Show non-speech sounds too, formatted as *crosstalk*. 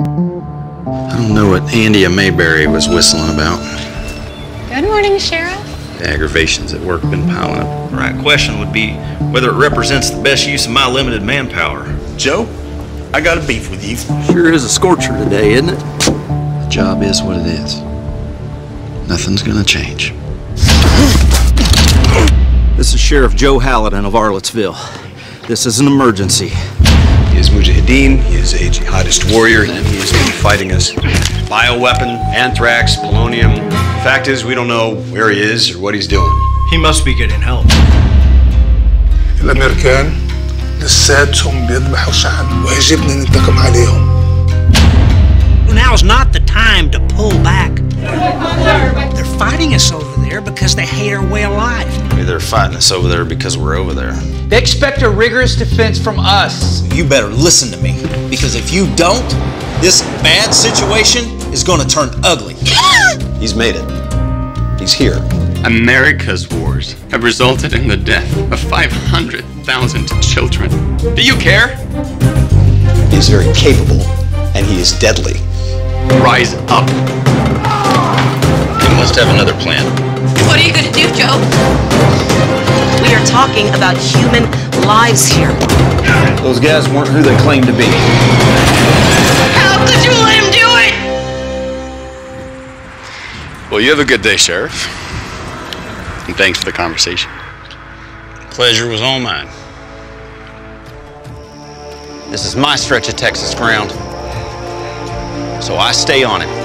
I don't know what Andy Mayberry was whistling about. Good morning, Sheriff. The aggravations at work been piling up. The right question would be whether it represents the best use of my limited manpower. Joe, I got a beef with you. Sure is a scorcher today, isn't it? The job is what it is. Nothing's gonna change. This is Sheriff Joe Haladin of Arlettsville. This is an emergency. He is Mujahideen, he is a jihadist warrior, and he is going to be fighting us. Bioweapon, anthrax, polonium. Fact is, we don't know where he is or what he's doing. He must be getting help. الامريكان لساتهم بيذبحوا شعب ويجبنا ننتقم عليهم Now's not the time to because they hate our way of life. Maybe they're fighting us over there because we're over there. They expect a rigorous defense from us. You better listen to me, because if you don't, this bad situation is gonna turn ugly. *laughs* He's made it. He's here. America's wars have resulted in the death of 500,000 children. Do you care? He is very capable, and he is deadly. Rise up. You must have another plan. What are you gonna do, Joe? We are talking about human lives here. Those guys weren't who they claimed to be. How could you let him do it? Well, you have a good day, Sheriff. And thanks for the conversation. Pleasure was all mine. This is my stretch of Texas ground. So I stay on it.